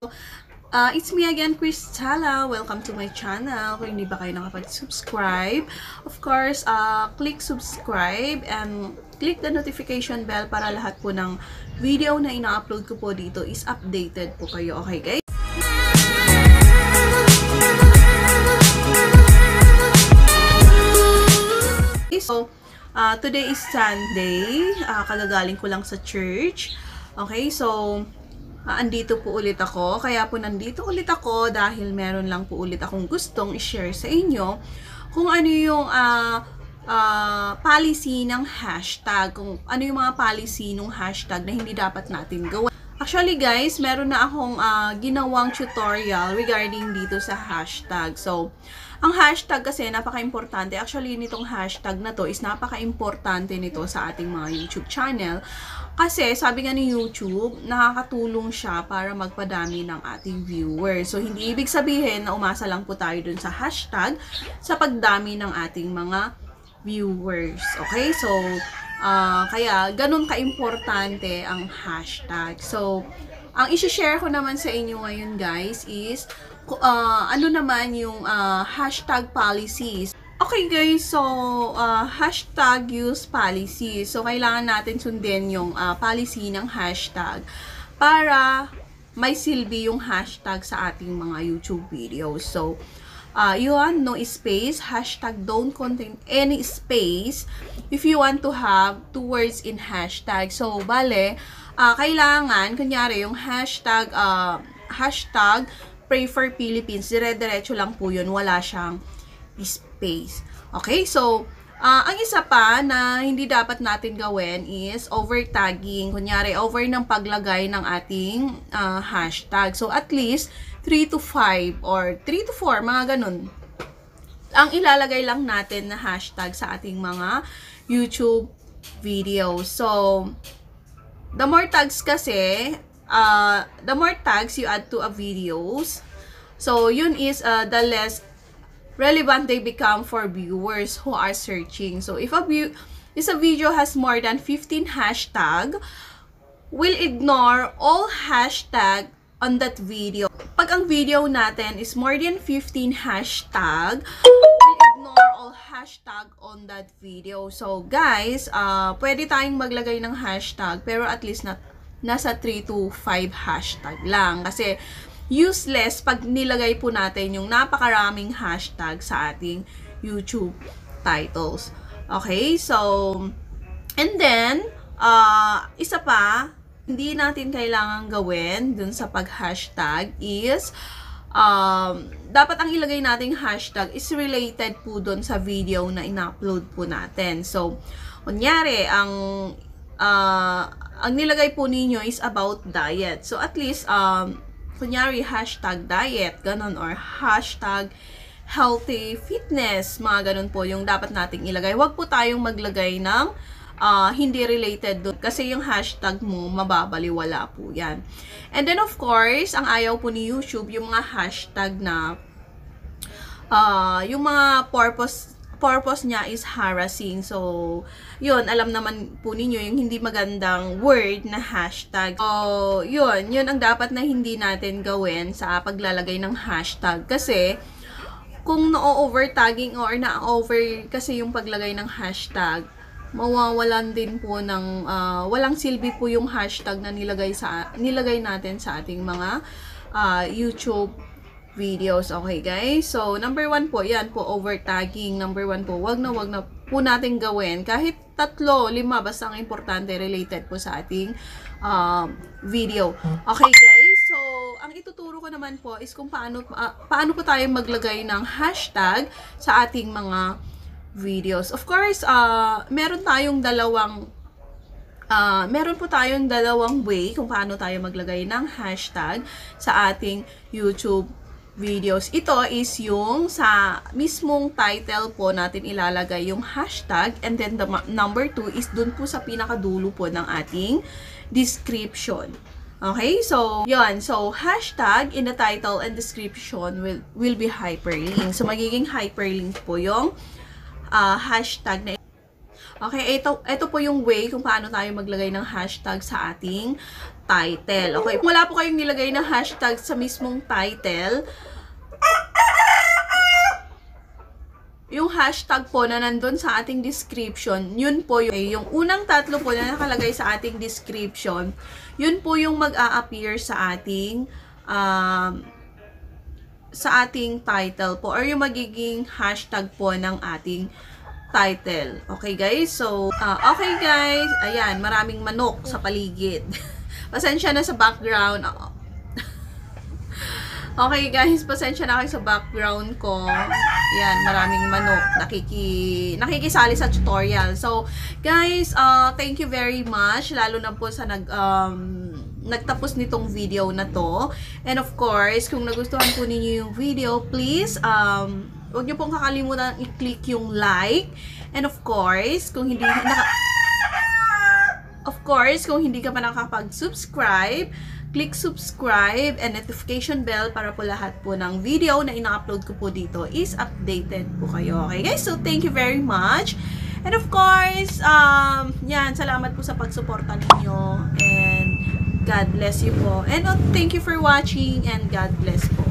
Uh, it's me again, Cristala. Welcome to my channel. Kung hindi ba kayo nakapag-subscribe, of course, uh, click subscribe and click the notification bell para lahat po ng video na ina-upload ko po dito is updated po kayo. Okay, guys? So, uh, today is Sunday. Uh, kagagaling ko lang sa church. Okay, so, andito po ulit ako. Kaya po nandito ulit ako dahil meron lang po ulit akong gustong i-share sa inyo kung ano yung uh, uh, policy ng hashtag. Kung ano yung mga policy ng hashtag na hindi dapat natin gawin. Actually guys, meron na akong uh, ginawang tutorial regarding dito sa hashtag. So, ang hashtag kasi napaka-importante. Actually, nitong hashtag na to is napaka-importante nito sa ating mga YouTube channel. Kasi, sabi nga ni YouTube, nakakatulong siya para magpadami ng ating viewers. So, hindi ibig sabihin na umasa lang po tayo dun sa hashtag sa pagdami ng ating mga viewers. Okay? So, uh, kaya, ganun ka-importante ang hashtag. So, ang isi-share ko naman sa inyo ngayon guys is uh, ano naman yung uh, hashtag policies. Okay guys, so uh, hashtag use policy. So kailangan natin sundin yung uh, policy ng hashtag para may silbi yung hashtag sa ating mga YouTube videos. So, uh, you want no space, hashtag don't contain any space if you want to have two words in hashtag. So, bale, uh, kailangan, kunyari, yung hashtag, uh, hashtag Pray for Philippines, dire-diretso lang po yun, wala siyang space. Okay, so, uh, ang isa pa na hindi dapat natin gawin is over tagging. Kunyari, over ng paglagay ng ating uh, hashtag. So, at least, 3 to 5 or 3 to 4, mga ganun. Ang ilalagay lang natin na hashtag sa ating mga YouTube videos. So, the more tags kasi, uh, the more tags you add to a videos, so yun is uh, the less relevant they become for viewers who are searching. So if a view if a video has more than 15 hashtag, we'll ignore all hashtag on that video. Pag ang video natin is more than 15 hashtag, we'll ignore all hashtag on that video. So guys, uh, pwede tayong maglagay ng hashtag pero at least not nasa 3 to 5 hashtag lang. Kasi useless pag nilagay po natin yung napakaraming hashtag sa ating YouTube titles. Okay, so, and then, uh, isa pa, hindi natin kailangan gawin dun sa pag-hashtag is, um, dapat ang ilagay nating hashtag is related po dun sa video na in-upload po natin. So, kunyari, ang uh, ang nilagay po ninyo is about diet. So, at least, um, kunyari, hashtag diet, ganun, or hashtag healthy fitness, mga ganun po yung dapat nating ilagay. Huwag po tayong maglagay ng uh, hindi related doon. Kasi yung hashtag mo, mababaliwala po yan. And then, of course, ang ayaw po ni YouTube, yung mga hashtag na uh, yung mga purpose purpose niya is harassing. So, yun, alam naman po ninyo yung hindi magandang word na hashtag. So, yun, yun ang dapat na hindi natin gawin sa paglalagay ng hashtag. Kasi, kung na-over tagging or na-over kasi yung paglagay ng hashtag, mawawalan din po ng uh, walang silbi po yung hashtag na nilagay sa nilagay natin sa ating mga uh, YouTube videos. Okay, guys? So, number one po, yan po, over tagging. Number one po, wag na wag na po natin gawin. Kahit tatlo, lima, basta ang importante related po sa ating um, video. Okay, guys? So, ang ituturo ko naman po is kung paano, uh, paano po tayo maglagay ng hashtag sa ating mga videos. Of course, uh, meron tayong dalawang uh, meron po tayong dalawang way kung paano tayo maglagay ng hashtag sa ating YouTube videos. Ito is yung sa mismong title po natin ilalagay yung hashtag and then the number 2 is dun po sa pinakadulo po ng ating description. Okay? So, yon So, hashtag in the title and description will, will be hyperlink. So, magiging hyperlink po yung uh, hashtag na Okay, ito, ito po yung way kung paano tayo maglagay ng hashtag sa ating title. Okay, wala po kayong nilagay na hashtag sa mismong title, yung hashtag po na nandun sa ating description, yun po yung, yung unang tatlo po na nakalagay sa ating description, yun po yung mag-a-appear sa ating um, sa ating title po or yung magiging hashtag po ng ating title. Okay guys? So, ah, okay guys. Ayan, maraming manok sa paligid. Pasensya na sa background. Ah, Okay guys, pasensya na kayo sa background ko. Yan, maraming manok nakiki nakikisali sa tutorial. So, guys, uh, thank you very much lalo na po sa nag um, nagtapos nitong video na to. And of course, kung nagustuhan po ninyo yung video, please um Huwag niyo pong kakalimutan i-click yung like. And of course, kung hindi naka Of course, kung hindi ka pa nakapag-subscribe, click subscribe and notification bell para po lahat po ng video na ina-upload ko po dito is updated po kayo. Okay guys? So, thank you very much. And of course, um, yan, salamat po sa pagsuporta ninyo. And God bless you po. And oh, thank you for watching and God bless po.